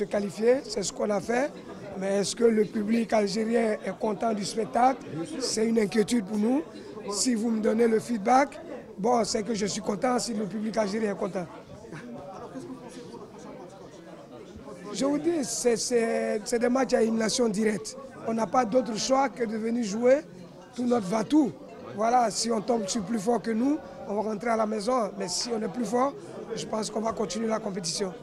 se qualifier, c'est ce qu'on a fait. Mais est-ce que le public algérien est content du spectacle? C'est une inquiétude pour nous. Si vous me donnez le feedback, bon, c'est que je suis content si le public algérien est content. Je vous dis, c'est des matchs à élimination directe. On n'a pas d'autre choix que de venir jouer tout notre va-tout. Voilà, si on tombe sur plus fort que nous, on va rentrer à la maison. Mais si on est plus fort, je pense qu'on va continuer la compétition.